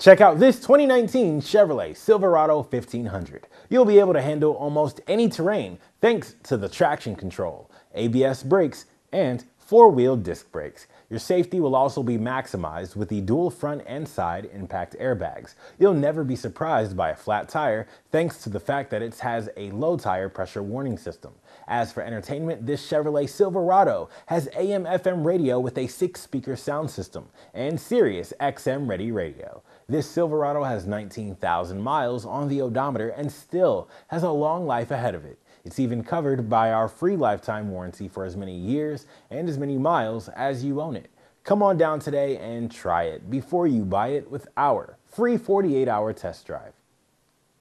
Check out this 2019 Chevrolet Silverado 1500. You'll be able to handle almost any terrain thanks to the traction control, ABS brakes, and four-wheel disc brakes. Your safety will also be maximized with the dual front and side impact airbags. You'll never be surprised by a flat tire thanks to the fact that it has a low tire pressure warning system. As for entertainment, this Chevrolet Silverado has AM FM radio with a six speaker sound system and Sirius XM ready radio. This Silverado has 19,000 miles on the odometer and still has a long life ahead of it. It's even covered by our free lifetime warranty for as many years and as many miles as you own it. Come on down today and try it before you buy it with our free 48 hour test drive.